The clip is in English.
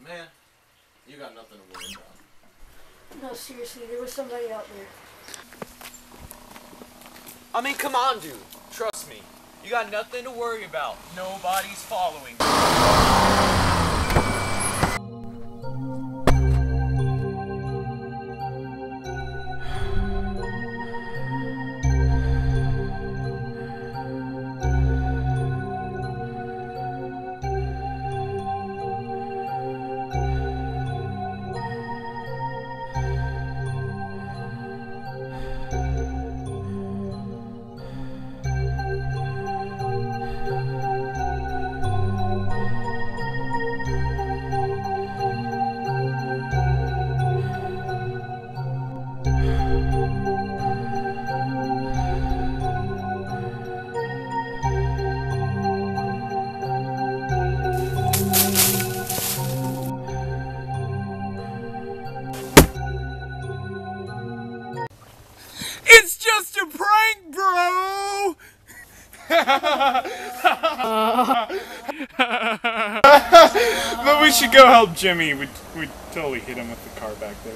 Man, you got nothing to worry about. No, seriously, there was somebody out there. I mean, come on, dude. Trust me. You got nothing to worry about. Nobody's following. It's just a prank, bro! but we should go help Jimmy. We we totally hit him with the car back there.